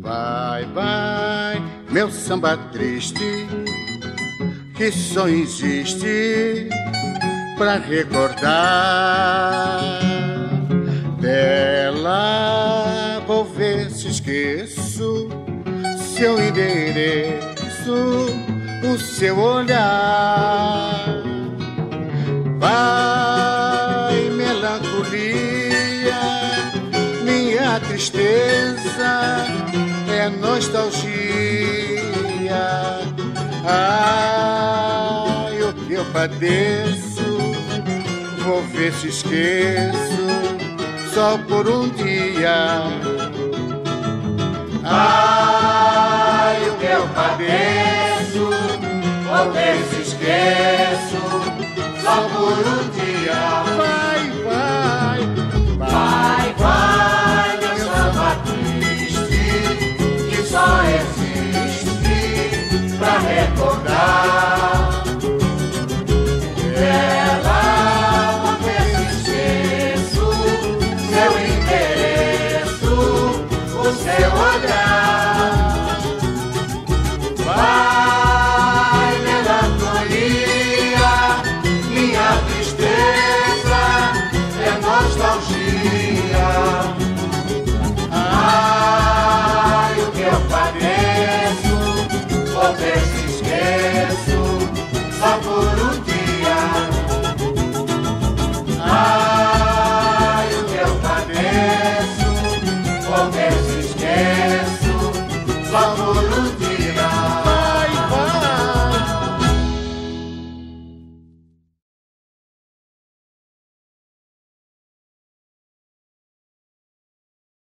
Vai, vai, meu samba triste, que só existe pra recordar dela. Vou ver se esqueço seu endereço, o seu olhar. Vai, melancolia, minha tristeza é nostalgia. O que eu padeço, vou ver se esqueço só por um dia. Ai, o que eu padeço, vou ver se esqueço poder te esqueço só por um dia. Ai, o que eu padeço, Qualquer se esqueço só por um dia.